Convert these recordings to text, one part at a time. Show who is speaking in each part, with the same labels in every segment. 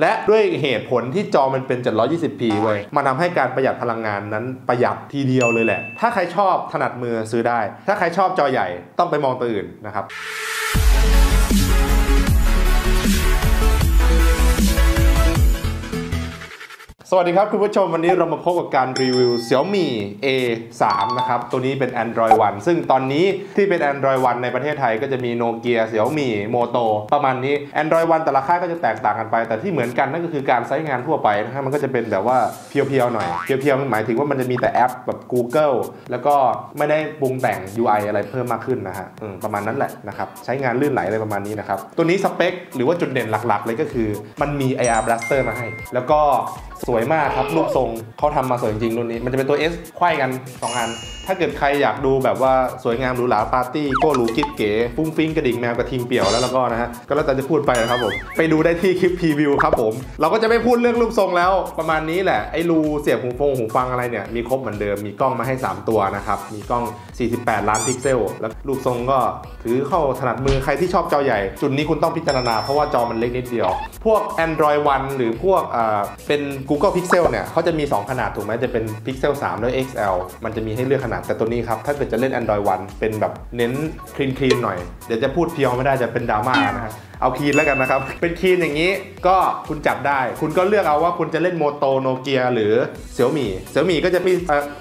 Speaker 1: และด้วยเหตุผลที่จอมันเป็น 720p เว้ยมันทำให้การประหยัดพลังงานนั้นประหยัดทีเดียวเลยแหละ ถ้าใครชอบถนัดมือซื้อได้ ถ้าใครชอบจอใหญ่ต้องไปมองตัวอื่นนะครับ สวัสดีครับคุณผู้ชมวันนี้เรามาพบกับการรีวิว Xiaomi A3 นะครับตัวนี้เป็น Android One ซึ่งตอนนี้ที่เป็น Android One ในประเทศไทยก็จะมี Nokia Xiaomi Moto ประมาณนี้ Android One แต่ละค่ายก็จะแตกต่างกันไป แต่ที่เหมือนกันนั่นก็คือการใช้งานทั่วไปนะครับมันก็จะเป็นแบบว่าเพียวๆหน่อย เพียวๆหมายถึงว่ามันจะมีแต่แอปแบบ Google แล้วก็ไม่ได้ปรุงแต่ง UI อะไรเพิ่มมากขึ้นนะฮะประมาณนั้นแหละนะครับใช้งานลื่นไหลอะไรประมาณนี้นะครับตัวนี้สเปคหรือว่าจุดเด่นหลักๆ เลยก็คือ มันมี IR Blaster มาให้ แล้วก็ส่วยมากครับรูปทรงเขาทำมาสวยจริงๆรุ่นนี้มันจะเป็นตัว S ไขว้กัน 2 อัน ถ้าเกิดใครอยากดูแบบว่าสวยงามหรูหราปาร์ตี้โก้หรูกิ๊บเก๋ฟุ้งฟิ้งกระดิ่งแมวกระทิงเปลี่ยวแล้วแล้วก็นะฮะก็แล้วแต่จะพูดไปนะครับผมไปดูได้ที่คลิปพรีวิวครับผมเราก็จะไม่พูดเรื่องรูปทรงแล้วประมาณนี้แหละไอ้รูเสียบหูฟังหูฟังอะไรเนี่ยมีครบเหมือนเดิมมีกล้องมาให้ 3 ตัวนะครับมีกล้อง 48 ล้านพิกเซลแล้วรูปทรงก็ถือเข้าถนัดมือใครที่ชอบจอใหญ่ จุดนี้คุณต้องพิจารณาเพราะว่าจอมันเล็กนิดเดียว พวก Android One หรือพวกอ่าเป็น Google Pixel เนี่ยเขาจะมี 2 ขนาดถูกไหมจะเป็น Pixel 3และ XL มันจะมีให้เลือกขนาดแต่ตัวนี้ครับถ้าเกิดจะเล่น Android One เป็นแบบเน้นคลีนคลีนหน่อย เดี๋ยวจะพูดเพียวไม่ได้จะเป็นดราม่านะฮะ เอาคีนแล้วกันนะครับ เป็นคีนอย่างนี้ก็คุณจับได้ คุณก็เลือกเอาว่าคุณจะเล่นโมโตโนเกียหรือเสี่ยวมี่เสี่ยวมี่ก็จะมี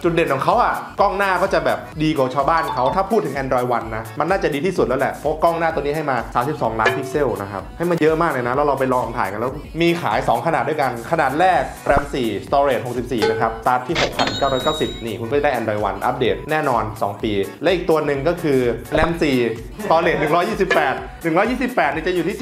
Speaker 1: จุดเด่นของเขาอะกล้องหน้าก็จะแบบดีกว่าชาวบ้านเขาถ้าพูดถึง Android One นะ มันน่าจะดีที่สุดแล้วแหละ เพราะกล้องหน้าตัวนี้ให้มา 32 ล้านพิกเซลนะครับ ให้มันเยอะมากเลยนะ แล้วเราไปลองถ่ายกันแล้ว มีขาย 2 ขนาดด้วยกัน ขนาดแรก RAM 4 Storage 64 นะครับตาร์ทที่ 6,990 นี่คุณก็ได้ Android One อัปเดตแน่นอน 2 ปี และอีกตัวหนึ่งก็คือ RAM 4 Storage 128 128นี่จะอยู่ที่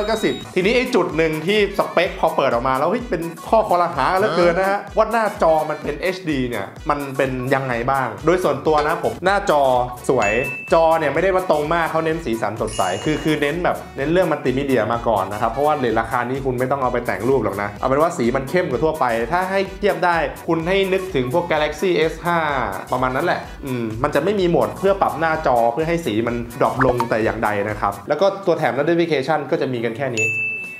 Speaker 1: 7,990 ทีนี้ไอ้จุดหนึ่งที่สเปคพอเปิดออกมาแล้วเฮ้ยเป็นข้อคอรหากันเหลือเกินนะฮะว่าหน้าจอมันเป็น HD เนี่ยมันเป็นยังไงบ้าง โดยส่วนตัวนะผมหน้าจอสวยจอเนี่ยไม่ได้ว่าตรงมากเขาเน้นสีสันสดใสคือคือเน้นแบบเน้นเรื่องมัลติมีเดียมาก่อนนะครับเพราะว่าเลทราคานี้คุณไม่ต้องเอาไปแต่งรูปหรอกนะ เอาเป็นว่าสีมันเข้มกว่าทั่วไป ถ้าให้เทียบได้คุณให้นึกถึงพวก Galaxy S5 ประมาณนั้นแหละอืมมันจะไม่มีโหมดเพื่อปรับหน้าจอเพื่อให้สีมันดรอปลงแต่อย่างใดนะครับแล้วก็ตัวแถบ notification ก็จะมีกันแค่นี้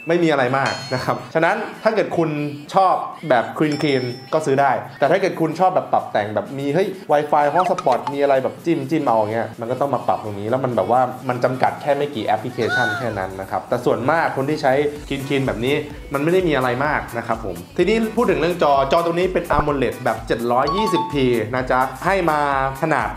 Speaker 1: ไม่มีอะไรมากนะครับ ฉะนั้นถ้าเกิดคุณชอบแบบ clean clean ก็ซื้อได้ แต่ถ้าเกิดคุณชอบแบบปรับแต่งแบบมีเฮ้ย Wi-Fi ห้องสปอร์ตมีอะไรแบบจิ้มจิ้มเอาอย่างเงี้ยมันก็ต้องมาปรับตรงนี้แล้วมันแบบว่ามันจำกัดแค่ไม่กี่แอปพลิเคชันแค่นั้นนะครับ แต่ส่วนมากคนที่ใช้คลีนคลีนแบบนี้มันไม่ได้มีอะไรมากนะครับผม ทีนี้พูดถึงเรื่องจอจอตัวนี้เป็น AMOLED แบบ 720p นะจ๊ะให้มาขนาด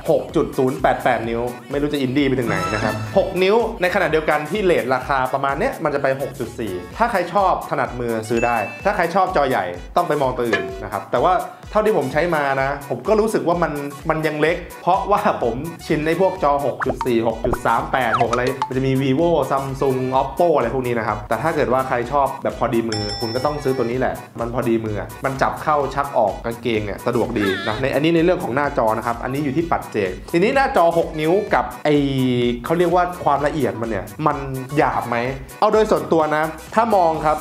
Speaker 1: 6.088 นิ้ว ไม่รู้จะอินดี้ไปถึงไหนนะครับ 6 นิ้วในขณะเดียวกันที่เลทราคาประมาณเนี้ยมันจะไป 6.4ถ้าใครชอบถนัดมือซื้อได้ ถ้าใครชอบจอใหญ่ต้องไปมองตัวอื่นนะครับ แต่ว่าเท่าที่ผมใช้มานะ ผมก็รู้สึกว่ามันมันยังเล็ก เพราะว่าผมชินในพวกจอ 6.4 6.38 6 อะไร มันจะมี vivo samsung oppo อะไรพวกนี้นะครับ แต่ถ้าเกิดว่าใครชอบแบบพอดีมือ คุณก็ต้องซื้อตัวนี้แหละ มันพอดีมือ มันจับเข้าชักออกกางเกงเนี่ยสะดวกดีนะ ในอันนี้ในเรื่องของหน้าจอนะครับ อันนี้อยู่ที่ปัดเจกทีนี้หน้าจอ 6 นิ้วกับไอเขาเรียกว่าความละเอียดมันเนี่ย มันหยาบไหม เอาโดยส่วนตัวนะ ถ้ามองครับ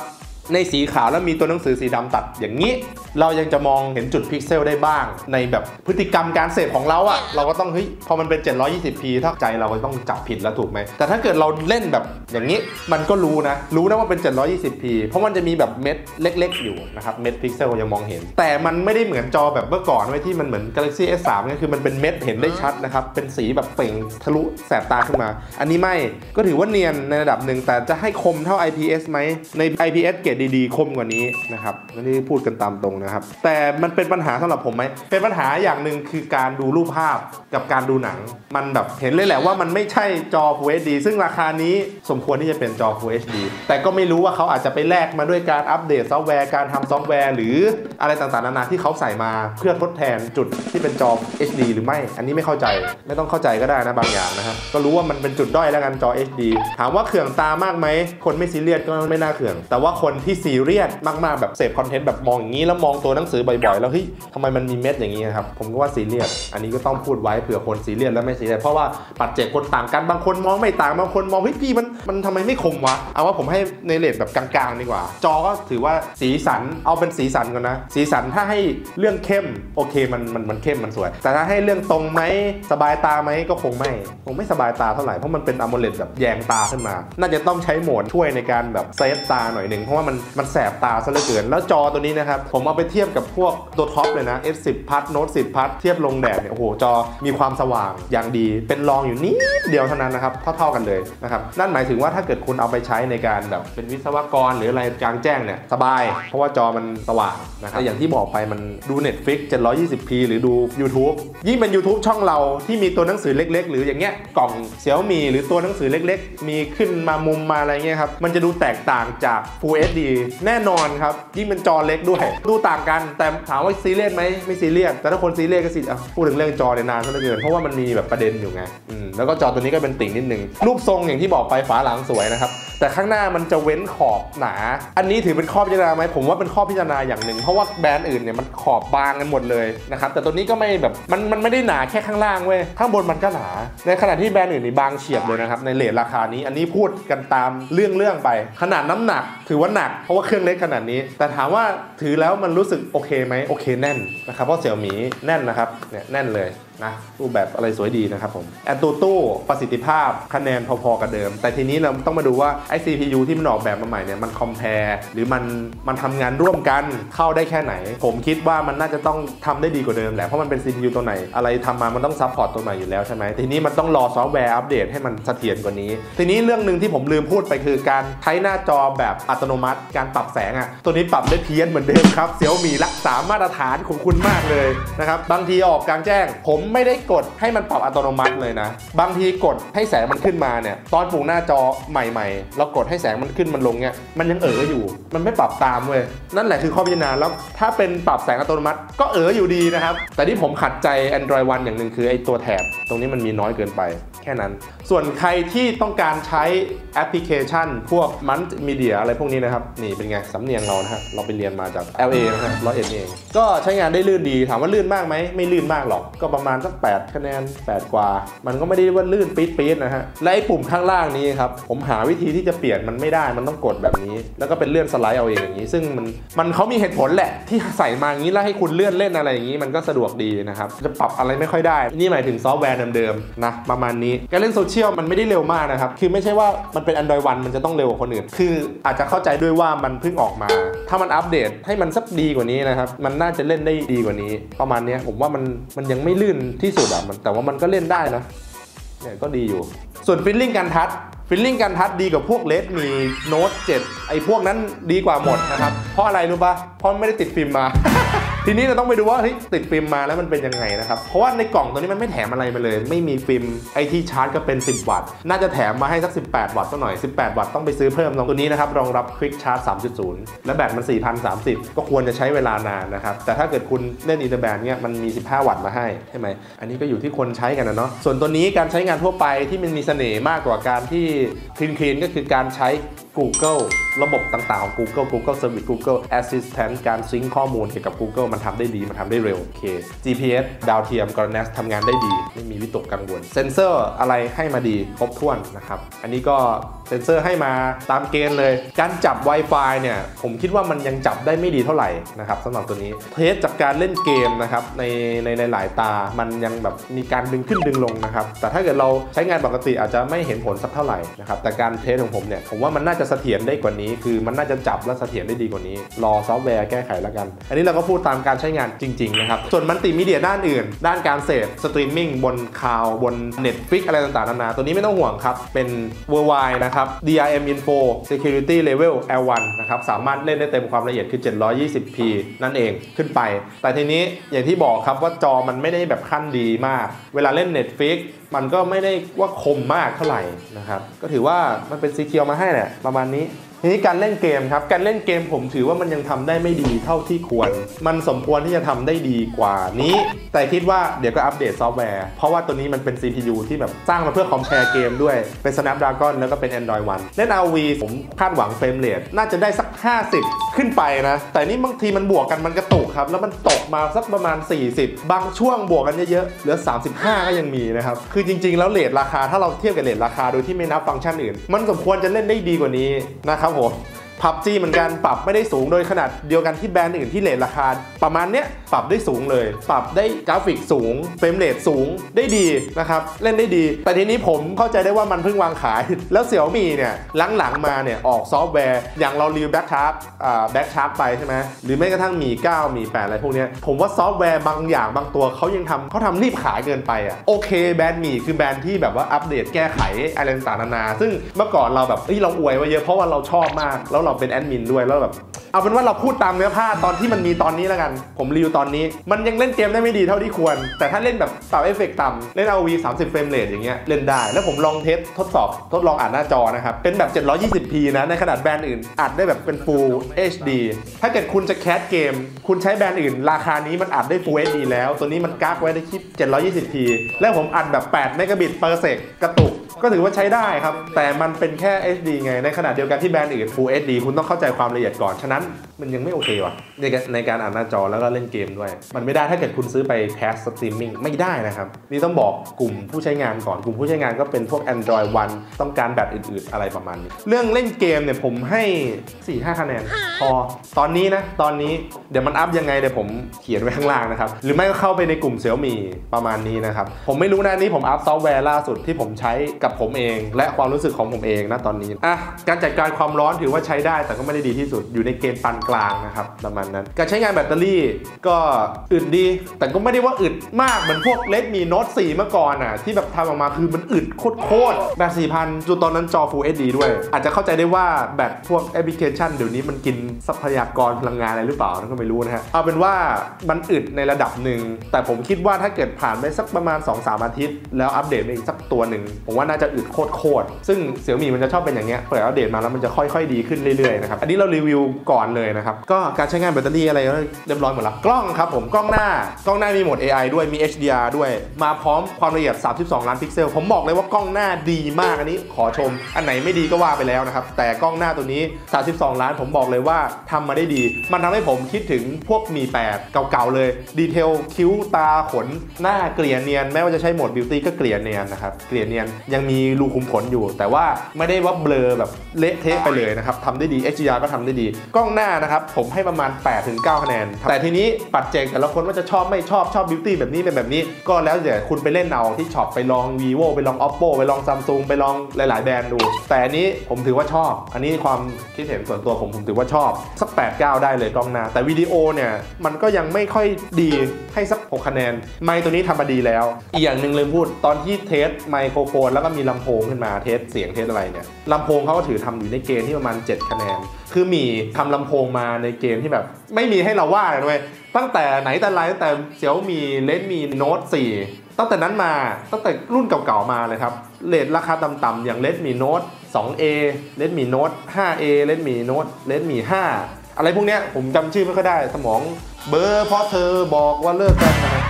Speaker 1: ในสีขาวแล้วมีตัวหนังสือสีดำตัดอย่างนี้ เรายังจะมองเห็นจุดพิกเซลได้บ้าง ในแบบพฤติกรรมการเสพของเราอะ่ะ เราก็ต้องเฮ้ยพอมันเป็น 720p ถ้าใจเราก็ต้องจับผิดแล้วถูกไหม แต่ถ้าเกิดเราเล่นแบบอย่างนี้มันก็รู้นะ รู้นะว่าเป็น 720p เพราะมันจะมีแบบเม็ดเล็ก ๆ อยู่นะครับเม็ดพิกเซลยังมองเห็น แต่มันไม่ได้เหมือนจอแบบเมื่อก่อนเว้ยที่มันเหมือน Galaxy S3 ก็คือมันเป็นเม็ดเห็นได้ชัดนะครับเป็นสีแบบเปล่งทะลุแสบตาขึ้นมา อันนี้ไม่ก็ถือว่าเนียนในระดับหนึ่งแต่จะให้คมเท่า IPS ไหมใน IPS เกรดดีๆ คมกว่านี้นะครับอันนี้พูดกันตามตรงนะครับ แต่มันเป็นปัญหาสำหรับผมไหมเป็นปัญหาอย่างหนึ่งคือการดูรูปภาพกับการดูหนัง มันแบบเห็นเลยแหละว่ามันไม่ใช่จอ Full HD ซึ่งราคานี้สมควรที่จะเป็นจอ Full HD แต่ก็ไม่รู้ว่าเขาอาจจะไปแลกมาด้วยการอัปเดตซอฟต์แวร์การทำซอฟต์แวร์ หรืออะไรต่างๆนานาที่เขาใส่มาเพื่อทดแทนจุดที่เป็นจอ HD หรือไม่ อันนี้ไม่เข้าใจไม่ต้องเข้าใจก็ได้นะบางอย่างนะฮะก็รู้ว่ามันเป็นจุดด้อยแล้วกันจอ HD ถามว่าเคืองตามากไหมคนไม่ซีเรียสก็ไม่น่าเคือง แต่ว่าคนที่ซีเรียสมากๆแบบเสพคอนเทนต์แบบมองอย่างนี้แล้วมองตัวหนังสือบ่อยๆ แล้วเฮ้ยทำไมมันมีเม็ดอย่างนี้ครับ ผมก็ว่าซีเรียสอันนี้ก็ต้องพูดไว้เผื่อคนซีเรียสและไม่ซีเรียสเพราะว่าปัจเจกคนต่างกันบางคนมองไม่ต่างบางคนมองเฮ้ยพี่มันมันทำไมไม่คมวะเอาว่าผมให้ในเรตแบบกลางๆดีกว่า จอก็ถือว่าสีสันเอาเป็นสีสันก่อนนะ สีสันถ้าให้เรื่องเข้มโอเคมันมันมันเข้มมันสวย แต่ถ้าให้เรื่องตรงไหมสบายตาไหมก็คงไม่คงไม่สบายตาเท่าไหร่เพราะมันเป็น AMOLED แบบแยงตาขึ้นมา น่าจะต้องใช้โหมดช่วยในการแบบ save ตาหน่อยหนึ่งเพราะว่ามันมันแสบตาซะเหลือเกิน แล้วจอตัวนี้นะครับ ผมเอาไปเทียบกับพวกตัวท็อปเลยนะ S10 พัด Note 10 พัด เทียบลงแดดเนี่ย โอ้โห จอมีความสว่างอย่างดี เป็นรองอยู่นิดเดียวเท่านั้นนะครับ เท่าๆกันเลยนะครับ นั่นหมายถึงว่าถ้าเกิดคุณเอาไปใช้ในการแบบเป็นวิศวกรหรืออะไรกลางแจ้งเนี่ยสบาย เพราะว่าจอมันสว่างนะครับแต่อย่างที่บอกไปมันดู Netflix 720p หรือดู YouTube ยิ่งเป็น YouTube ช่องเราที่มีตัวหนังสือเล็ก ๆ หรืออย่างเงี้ยกล่องเสี่ยวมีหรือตัวหนังสือเล็ก ๆ มีขึ้นมามุมมาอะไรเงี้ยครับมันจะดูแตกต่างจาก Full HD แน่นอนครับ ยิ่งเป็นจอเล็กด้วย ดูต่างกันแต่ถามว่าซีเรียสไหมไม่ซีเรียสแต่ถ้าคนซีเรียสก็สิอะพูดถึงเรื่องจอเนี่ยนานซะเหลือเกินเพราะว่ามันมีแบบประเด็นอยู่ไงอืมแล้วก็จอตัวนี้ก็เป็นติ่งนิดนึงรูปทรงอย่างที่บอกไปฝาหลังสวยนะครับ แต่ข้างหน้ามันจะเว้นขอบหนา อันนี้ถือเป็นข้อพิจารณาไหมผมว่าเป็นข้อพิจารณาอย่างหนึ่ง เพราะว่าแบรนด์อื่นเนี่ยมันขอบบางกันหมดเลยนะครับแต่ตัวนี้ก็ไม่แบบมันมันไม่ได้หนาแค่ข้างล่างเว้ยข้างบนมันก็หนา ในขณะที่แบรนด์อื่นนี่บางเฉียบเลยนะครับในเลทราคานี้ อันนี้พูดกันตามเรื่องเรื่องไป ขนาดน้ำหนัก ถือว่าหนักเพราะว่าเครื่องเล็กขนาดนี้ แต่ถามว่าถือแล้วมันรู้สึกโอเคไหมโอเคแน่นนะครับเพราะเสี่ยวหมีแน่นนะครับเนี่ยแน่นเลย นะรูปแบบอะไรสวยดีนะครับผมแอนตูตู้ประสิทธิภาพคะแนนพอๆกับเดิม แต่ทีนี้เราต้องมาดูว่าไอ CPU ที่มันออกแบบมาใหม่เนี่ยมันคอมเพลหรือมันมันทำงานร่วมกันเข้าได้แค่ไหน ผมคิดว่ามันน่าจะต้องทำได้ดีกว่าเดิมแหละเพราะมันเป็น CPU ตัวไหน อะไรทำมามันต้อง support ตัวใหม่อยู่แล้วใช่ไหมทีนี้มันต้องรอซอฟต์แวร์อัปเดตให้มันเสถียรกว่านี้ ทีนี้เรื่องหนึ่งที่ผมลืมพูดไปคือการใช้หน้าจอแบบอัตโนมัติการปรับแสงอะตัวนี้ปรับได้เพี้ยนเหมือนเดิมครับ Xiaomi รักษามาตรฐานของคุณมากเลยนะครับบางทีออกกลางแจ้งผมไม่ได้กดให้มันปรับอัตโนมัติเลยนะ บางทีกดให้แสงมันขึ้นมาเนี่ย ตอนปลุกหน้าจอใหม่ๆ เรากดให้แสงมันขึ้นมันลงเนี่ย มันยังเอ๋ออยู่ มันไม่ปรับตามเว้ย นั่นแหละคือข้อพิจารณา แล้วถ้าเป็นปรับแสงอัตโนมัติ ก็เอ๋ออยู่ดีนะครับ แต่ที่ผมขัดใจ Android One อย่างหนึ่งคือไอ้ตัวแถบ ตรงนี้มันมีน้อยเกินไป แค่นั้น ส่วนใครที่ต้องการใช้แอปพลิเคชัน พวกมันมีเดียอะไรพวกนี้นะครับ นี่เป็นไงสำเนียงเรานะฮะ เราไปเรียนมาจาก LA นะฮะร้อยเอ็ดเอง ก็ใช้งานได้ลื่นดี ถามว่าลื่นมากไหมไม่ลื่นมากหรอก ก็ประมาณสัก 8 คะแนน 8 กว่า มันก็ไม่ได้ว่าลื่นปี๊ดปี๊ดนะฮะ และไอ้ปุ่มข้างล่างนี้ครับ ผมหาวิธีที่จะเปลี่ยนมันไม่ได้ มันต้องกดแบบนี้ แล้วก็เป็นเลื่อนสไลด์เอาเองอย่างนี้ ซึ่งมัน มันเขามีเหตุผลแหละ ที่ใส่มาอย่างนี้แล้วให้คุณเลื่อนเล่นอะไรอย่างนี้ มันก็สะดวกดีนะครับ จะปรับอะไรไม่ค่อยได้ นี่หมายถึงซอฟต์แวร์เดิมๆนะ ประมาณนี้ การเล่นโซเชียลมันไม่ได้เร็วมากนะครับ คือไม่ใช่ว่ามันเป็น Android One มันจะต้องเร็วกว่าคนอื่น คืออาจจะเข้าใจด้วยว่ามันเพิ่งออกมา ถ้ามันอัปเดตให้มันสักดีกว่านี้นะครับ มันน่าจะเล่นได้ดีกว่านี้ ประมาณนี้ผมว่ามันมันยังไม่ลื่นที่สุดอะมันแต่ว่ามันก็เล่นได้นะเนี่ยก็ดีอยู่ ส่วน feeling การ touch feeling การ touch ดีกับพวก Redmi Note 7ไอ้พวกนั้นดีกว่าหมดนะครับ เพราะอะไรรู้ปะเพราะไม่ได้ติดฟิล์มมา ทีนี้เราต้องไปดูว่าติดฟิล์มมาแล้วมันเป็นยังไงนะครับ เพราะว่าในกล่องตัวนี้มันไม่แถมอะไรมาเลย ไม่มีฟิล์มไอที่ชาร์จก็เป็น 10 วัตต์ น่าจะแถมมาให้สัก 18 วัตต์สักหน่อย 18 วัตต์ต้องไปซื้อเพิ่มตัวนี้นะครับรองรับ Quick Charge 3.0 และแบตมัน 4,030 ก็ควรจะใช้เวลานานนะครับ แต่ถ้าเกิดคุณเล่น inter brand เนี่ยมันมี 15 วัตต์มาให้ใช่ไหมอันนี้ก็อยู่ที่คนใช้กันนะเนาะส่วนตัวนี้การใช้งานทั่วไปที่มันมีเสน่ห์มากกว่าการที่ clean clean ก็คือการใช้ Google ระบบต่างๆของ Google Google Service Google Assistant การซิงข้อมูลเกี่ยวกับ Google มันทำได้ดี มันทำได้เร็วโอเค GPS ดาวเทียม g o r n a s ทำงานได้ดี ไม่มีวิตกกังวล เซนเซอร์อะไรให้มาดีครบถ้วนนะครับ อันนี้ก็ เซนเซอร์ให้มาตามเกณฑ์เลย การจับ Wi-Fi เนี่ยผมคิดว่ามันยังจับได้ไม่ดีเท่าไหร่นะครับสำหรับตัวนี้ test จากการเล่นเกมนะครับในในในหลายตามันยังแบบมีการดึงขึ้นดึงลงนะครับแต่ถ้าเกิดเราใช้งานปกติอาจจะไม่เห็นผลสักเท่าไหร่นะครับแต่การ test ของผมเนี่ยผมว่ามันน่าจะเสถียรได้กว่านี้ คือมันน่าจะจับและเสถียรได้ดีกว่านี้ รอซอฟต์แวร์แก้ไขแล้วกัน อันนี้เราก็พูดตามการใช้งานจริงๆนะครับส่วนมัลติมีเดียด้านอื่น ด้านการเสพสตรีมมิ่งบนคาวบน Netflix อะไรต่างๆนานาตัวนี้ไม่ต้องห่วงครับเป็น w o r l d w i d นะครับ DRM Info Security Level L1 นะครับสามารถเล่นได้เต็มความละเอียดคือ 720p นั่นเองขึ้นไป แต่ทีนี้อย่างที่บอกครับว่าจอมันไม่ได้แบบขั้นดีมาก เวลาเล่น Netflix มันก็ไม่ได้ว่าคมมากเท่าไหร่นะครับ ก็ถือว่ามันเป็นสีเคียวมาให้แหละประมาณนี้ ทีนี้การเล่นเกมครับ การเล่นเกมผมถือว่ามันยังทำได้ไม่ดีเท่าที่ควร มันสมควรที่จะทำได้ดีกว่านี้ แต่คิดว่าเดี๋ยวก็อัปเดตซอฟต์แวร์ เพราะว่าตัวนี้มันเป็น CPU ที่แบบสร้างมาเพื่อ compare เกมด้วย เป็น Snapdragon แล้วก็เป็น Android One เล่น RV ผมคาดหวังเฟรมเรทน่าจะได้สัก 50 ขึ้นไปนะ แต่นี่บางทีมันบวกกันมันกระตุกครับ แล้วมันตกมาสักประมาณ 40 บางช่วงบวกกันเยอะๆ เหลือ 35 ก็ยังมีนะครับ คือจริง ๆ แล้ว rate ราคาถ้าเราเทียบกับ rate ราคาโดยที่ไม่นับฟังก์ชันอื่น มันสมควรจะเล่นได้ดีกว่านี้นะครับผม PUBG เหมือนกันปรับไม่ได้สูงโดยขณะเดียวกันที่แบรนด์อื่นที่ rate ราคา ประมาณเนี้ยปรับได้สูงเลย ปรับได้กราฟิกสูง frame rate สูงได้ดีนะครับเล่นได้ดี แต่ทีนี้ผมเข้าใจได้ว่ามันเพิ่งวางขาย แล้ว Xiaomi เนี่ยหลังๆมาเนี่ยออกซอฟต์แวร์ อย่างเรารีวิว Black Shark อ่า Black Shark ไปใช่ไหมหรือแม้กระทั่ง Mi 9 Mi 8 อะไรพวกเนี้ยผมว่าซอฟต์แวร์บางอย่างบางตัวเขายังทำเขาทำรีบขายเกินไปอะโอเคแบรนด์ Mi คือแบรนด์ที่แบบว่าอัปเดตแก้ไขอะไรต่างๆนานาซึ่งเมื่อก่อนเราแบบเฮ้ยเราอวยไว้เยอะเพราะว่าเราชอบมากแล้วเราเป็นแอดมินด้วยแล้วแบบเอาเป็นว่าเราพูดตามเนื้อผ้าตอนที่มันมีตอนนี้แล้วกัน ผมรีวิวตอนนี้ มันยังเล่นเกมได้ไม่ดีเท่าที่ควร แต่ถ้าเล่นแบบปรับเอฟเฟกต์ต่ำเล่น RV 30 เฟรมเรทอย่างเงี้ยเล่นได้ แล้วผมลอง test ทดสอบทดลองอัดหน้าจอนะครับ เป็นแบบ 720p นะ ในขณะแบรนด์อื่นอัดได้แบบเป็น Full HD ถ้าเกิดคุณจะ cast เกม คุณใช้แบรนด์อื่น ราคานี้มันอัดได้ Full HD แล้ว ตัวนี้มันกักไว้ได้คลิป 720p แล้วผมอัดแบบ8 megabit per sec กระตุก ก็ถือว่าใช้ได้ครับ แต่มันเป็นแค่ HD ไง ในขณะเดียวกันที่แบรนด์อื่น Full HD คุณต้องเข้าใจความละเอียดก่อน ฉะนั้นมันยังไม่โอเคว่ะในการในการอัดหน้าจอแล้วก็เล่นเกมด้วย มันไม่ได้ถ้าเกิดคุณซื้อไป cast streaming ไม่ได้นะครับ นี่ต้องบอกกลุ่มผู้ใช้งานก่อน กลุ่มผู้ใช้งานก็เป็นพวก Android One ต้องการแบตอื่นๆ อะไรประมาณนี้ เรื่องเล่นเกมเนี่ยผมให้ 4-5 คะแนน พอ ตอนนี้นะ ตอนนี้เดี๋ยวมัน up ยังไงเดี๋ยวผมเขียนไว้ข้างล่างนะครับ หรือไม่ก็เข้าไปในกลุ่ม Xiaomi ประมาณนี้นะครับ ผมไม่รู้นะนี่ผม up ซอฟต์แวร์ล่าสุดที่ผมใช้กับผมเอง และความรู้สึกของผมเองนะตอนนี้อะการจัดการความร้อนถือว่าใช้ได้ แต่ก็ไม่ได้ดีที่สุดอยู่ในเกณฑ์ปานกลางนะครับประมาณนั้น การใช้งานแบตเตอรี่ก็อึดดี แต่ก็ไม่ได้ว่าอึดมากเหมือนพวก Redmi Note 4เมื่อก่อนอะที่แบบทำออกมาคือมันอึดโคตรๆแบต4,000จุดตอนนั้นจอ Full HD ด้วย อาจจะเข้าใจได้ว่าแบตพวกแอปพลิเคชันเดี๋ยวนี้มันกินทรัพยากรพลังงานอะไรหรือเปล่านั่นก็ไม่รู้นะฮะเอาเป็นว่ามันอึดในระดับหนึ่งแต่ผมคิดว่าถ้าเกิดผ่านไปสักประมาณ 2-3 อาทิตย์ แล้วอัปเดตมาอีกสักตัวหนึ่งผมว่าน่าจะอึดโคตรๆซึ่งเสี่ยวมีมันจะชอบเป็นอย่างเงี้ยเปิดอัปเดตมาแล้วมันจะค่อยๆดีขึ้นเรื่อยๆนะครับอันนี้เรารีวิวก่อนเลยนะครับก็การใช้งานแบตเตอรี่อะไรเรียบร้อยหมดแล้วกล้องครับผมกล้องหน้ากล้องหน้ามีโหมด AI ด้วยมี HDR ด้วยมาพร้อมความละเอียด 32 ล้านพิกเซล ผมบอกเลยว่ากล้องหน้าดีมากอันนี้ขอชม อันไหนไม่ดีก็ว่าไปแล้วนะครับ แต่กล้องหน้าตัวนี้ 32 ล้านผมบอกเลยว่าทำมาได้ดี มันทำให้ผมคิดถึงพวก Mi 8 เก่าๆเลย detail คิ้วตาขนหน้าเกลี่ยเนียน แม้ว่าจะใช้โหมด beauty ก็เกลี่ยเนียนนะครับ เกลี่ยเนียนยังมีรูขุมขนอยู่ แต่ว่าไม่ได้ว่าเบลอแบบเละเทะไปเลยนะครับทำได้ดี HDR ก็ทำได้ดี กล้องหน้านะครับ ผมให้ประมาณ 8-9 คะแนน แต่ทีนี้ปัจเจกแต่ละคนว่าจะชอบไม่ชอบชอบ beauty แบบนี้เป็นแบบนี้ ก็แล้วแต่คุณไปเล่นเอาที่ shop ไปลอง vivo ไปลอง oppo ไปลอง samsung ไปลองหลาย ๆ แบรนด์ดู แต่อันนี้ผมถือว่าชอบ อันนี้ความคิดเห็นส่วนตัวผมผมถือว่าชอบสัก8 9 ได้เลยกล้องหน้า แต่วิดีโอเนี่ยมันก็ยังไม่ค่อยดีให้สัก 6 คะแนน ไมค์ตัวนี้ทำมาดีแล้ว อีกอย่างหนึ่งลืมพูดตอนที่ test ไมโครโฟนแล้วก็มีลำโพงขึ้นมา test เสียง test อะไรเนี่ยลำโพงเขาก็ถือทำอยู่ในเกณฑ์ที่ประมาณ 7 คะแนน คือมีทำลำโพงมาในเกณฑ์ที่แบบ ไม่มีให้เราว่าเลยด้วยตั้งแต่ไหนแต่ไรตั้งแต่ Xiaomi Redmi Note 4ตั้งแต่นั้นมาตั้งแต่รุ่นเก่าๆมาเลยครับ rate ราคาต่ำๆอย่างเลนมีโน้ต 2A เลนมีโน้ต 5A เลนมีโน้ตเลนมี5อะไรพวกเนี้ยผมจำชื่อไม่ค่อยได้ สมองเบลอเพราะเธอบอกว่าเลิกกันนะ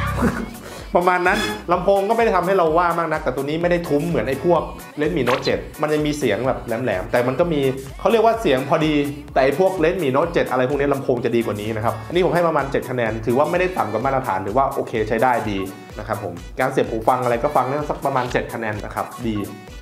Speaker 1: ประมาณนั้นลำโพงก็ไม่ได้ทำให้เราว่ามากนัก แต่ตัวนี้ไม่ได้ทุ้มเหมือนไอ้พวก Redmi Note 7มันจะมีเสียงแบบแหลมๆ แต่มันก็มีเขาเรียกว่าเสียงพอดี แต่ไอ้พวก Redmi Note 7อะไรพวกนี้ลำโพงจะดีกว่านี้นะครับ อันนี้ผมให้ประมาณ 7 คะแนน ถือว่าไม่ได้ต่ำกว่ามาตรฐานถือว่าโอเคใช้ได้ดีนะครับผม การเสียบหูฟังอะไรก็ฟังได้สักประมาณ 7 คะแนนนะครับดี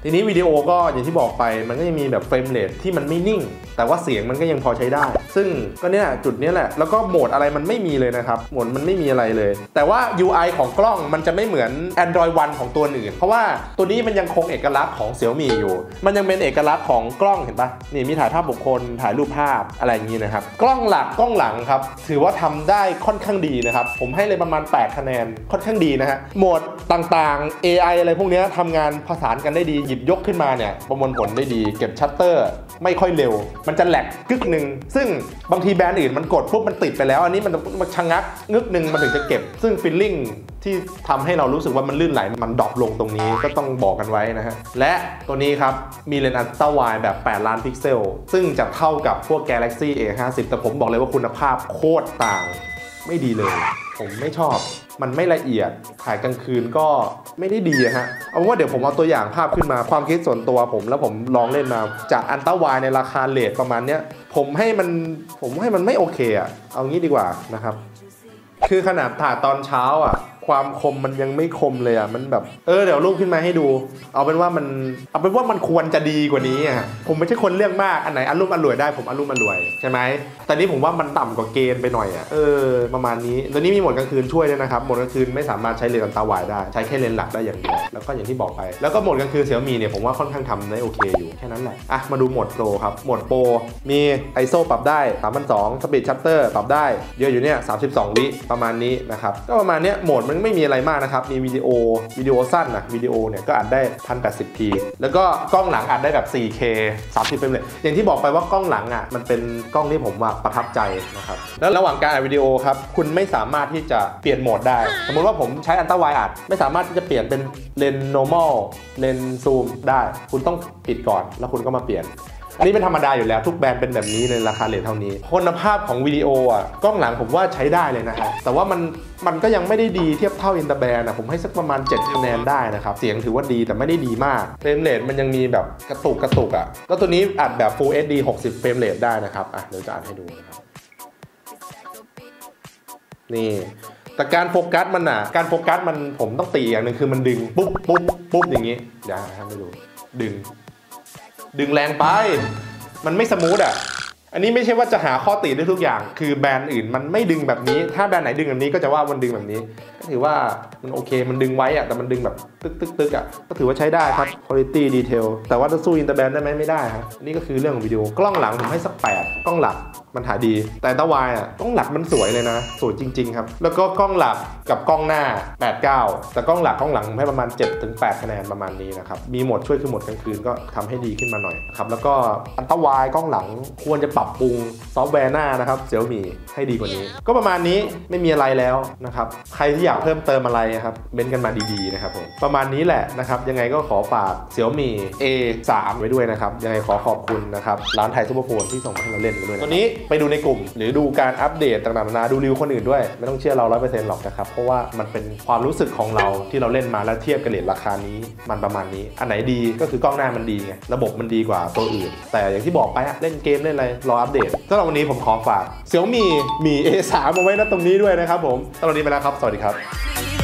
Speaker 1: ทีนี้วิดีโอก็อย่างที่บอกไปมันก็ยังมีแบบเฟรมเรทที่มันไม่นิ่ง แต่ว่าเสียงมันก็ยังพอใช้ได้ ซึ่งก็เนี่ยจุดนี้แหละ แล้วก็โหมดอะไรมันไม่มีเลยนะครับโหมดมันไม่มีอะไรเลย แต่ว่า UI ของกล้องมันจะไม่เหมือน Android One ของตัวอื่น เพราะว่าตัวนี้มันยังคงเอกลักษณ์ของ Xiaomi อยู่ มันยังเป็นเอกลักษณ์ของกล้องเห็นปะนี่มีถ่ายภาพบุคคลถ่ายรูปภาพอะไรอย่างนี้นะครับกล้องหลักกล้องหลังครับถือว่าทำได้ค่อนข้างดีนะครับผมให้เลยประมาณ 8 คะแนนค่อนข้างดีนะฮะโหมดต่างๆ AI อะไรพวกนี้ทำงานผสานกันได้ดีหยิบยกขึ้นมาเนี่ยประมวลผลได้ดี เก็บชัตเตอร์ไม่ค่อยเร็ว มันจะ lag กึกหนึ่งซึ่งบางทีแบรนด์อื่นมันกดปุ๊บมันติดไปแล้ว อันนี้มันมันชะงักงึกหนึ่งมันถึงจะเก็บ ซึ่ง feeling ที่ทำให้เรารู้สึกว่ามันลื่นไหลมัน drop ลงตรงนี้ก็ต้องบอกกันไว้นะฮะ และตัวนี้ครับ มีเลนส์ ultra wide แบบ 8 ล้านพิกเซล ซึ่งจะเท่ากับพวก Galaxy A50 แต่ผมบอกเลยว่าคุณภาพโคตรต่าง ไม่ดีเลย ผมไม่ชอบ มันไม่ละเอียดถ่ายกลางคืนก็ไม่ได้ดีฮะเอาว่าเดี๋ยวผมเอาตัวอย่างภาพขึ้นมาความคิดส่วนตัวผม แล้วผมลองเล่นมาจากอันต้าวายในราคาเลทประมาณเนี้ยผมให้มันผมให้มันไม่โอเคอะเอางี้ดีกว่านะครับ คือขนาดถ่ายตอนเช้าอะ ความคมมันยังไม่คมเลยอะมันแบบเออเดี๋ยวรูปขึ้นมาให้ดู เอาเป็นว่ามันเอาเป็นว่ามันควรจะดีกว่านี้อะผมไม่ใช่คนเรื่องมากอันไหนอารมณ์อร่วยได้ผมอารมณ์อร่วยใช่ไหมแต่นี้ผมว่ามันต่ำกว่าเกณฑ์ไปหน่อยอะเออประมาณนี้ตัวนี้มีโหมดกลางคืนช่วยด้วยนะครับโหมดกลางคืนไม่สามารถใช้เลนส์ตาไวด์ได้ใช้แค่เลนส์หลักได้อย่างเดียวแล้วก็อย่างที่บอกไป แล้วก็โหมดกลางคืนเสี่ยมีเนี่ยผมว่าค่อนข้างทำได้โอเคอยู่แค่นั้นแหละอะมาดูโหมดโปรครับโหมดโปรมี ISO ปรับได้3,200 Speed Shutter ปรับได้เยอะอยู่เนี่ย32 วิประมาณนี้นะครับก็ประมาณเนี้ยโหมดมันไม่มีอะไรมากนะครับ มีวิดีโอวิดีโอสั้นนะวิดีโอเนี่ยก็อัดได้ 1080p แล้วก็กล้องหลังอัดได้แบบ 4K 30เฟรมเลยอย่างที่บอกไปว่ากล้องหลังอะมันเป็นกล้องที่ผมว่าประทับใจนะครับแล้วระหว่างการอัดวิดีโอครับคุณไม่สามารถที่จะเปลี่ยนโหมดได้ สมมติว่าผมใช้ ultra wide อัด ไม่สามารถที่จะเปลี่ยนเป็นเลนส์ normal เลนส์ซูมได้ คุณต้องปิดก่อน แล้วคุณก็มาเปลี่ยน นนี้เป็นธรรมดาอยู่แล้วทุกแบรนด์เป็นแบบนี้ในราคาเรทเท่านี้ คุณภาพของวิดีโออะกล้องหลังผมว่าใช้ได้เลยนะฮะแต่ว่ามันมันก็ยังไม่ได้ดีเทียบเท่า inter brand นะผมให้สักประมาณ7คะแนนได้นะครับ เสียงถือว่าดีแต่ไม่ได้ดีมาก frame rate มันยังมีแบบกระตุกกระตุกอะแล้วตัวนี้อัดแบบ Full HD 60 frame rate ได้นะครับอะเดี๋ยวจะอัดให้ดูนะครับนี่แต่การโฟกัสมันอะ การโฟกัสมันผมต้องติอย่างหนึ่งคือมันดึงปุ๊บปุ๊บปุ๊บอย่างนี้เดี๋ยวทำให้ดูดึง ดึงแรงไป มันไม่ smooth อะ อันนี้ไม่ใช่ว่าจะหาข้อติได้ทุกอย่าง คือแบรนด์อื่นมันไม่ดึงแบบนี้ ถ้าแบรนด์ไหนดึงแบบนี้ก็จะว่ามันดึงแบบนี้ ถือว่ามันโอเคมันดึงไว้อะแต่มันดึงแบบตึกตึกตึกอะก็ถือว่าใช้ได้ครับ quality detail แต่ว่าจะสู้ inter brand ได้ไหมไม่ได้ครับนี่ก็คือเรื่องของวิดีโอกล้องหลังผมให้สักแปดกล้องหลักมันถ่ายดี แต่ตาวายอะกล้องหลักมันสวยเลยนะสวยจริง ๆ ครับ แล้วก็กล้องหลักกับกล้องหน้า 8 9 แต่กล้องหลักกล้องหลังผมให้ประมาณ7ถึง8คะแนนประมาณนี้นะครับมีโหมดช่วยคือโหมดกลางคืนก็ทำให้ดีขึ้นมาหน่อยครับแล้วก็อันตาวายกล้องหลังควรจะปรับปรุงซอฟต์แวร์หน้านะครับ Xiaomi ให้ดีกว่านี้ ก็ประมาณนี้ไม่มีอะไรแล้วนะครับใครที่อยากเพิ่มเติมอะไรครับเม้นกันมาดีๆนะครับผมประมาณนี้แหละนะครับ ยังไงก็ขอฝากเซี่ยมี A3 ไว้ด้วยนะครับ ยังไงขอขอบคุณนะครับ ร้านไทยซูเปอร์โฟนที่ส่งมาให้เราเล่นกันด้วยนะตัวนี้ไปดูในกลุ่ม หรือดูการอัปเดตต่างๆนานาดูรีวิวคนอื่นด้วย ไม่ต้องเชื่อเรา100%หรอกนะครับ เพราะว่ามันเป็นความรู้สึกของเราที่เราเล่นมาแล้วเทียบกับเรทราคานี้มันประมาณนี้ อันไหนดีก็คือกล้องหน้ามันดีไงระบบมันดีกว่าตัวอื่น แต่อย่างที่บอกไปอะเล่นเกมเล่นอะไรรออัปเดตสำหรับวันนี้ผมขอฝากเซี่ยมีมี A3 มาไว้ณตรงนี้ด้วยนะครับผมสำหรับวันนี้ไปแล้วครับ สวัสดีครับ Please.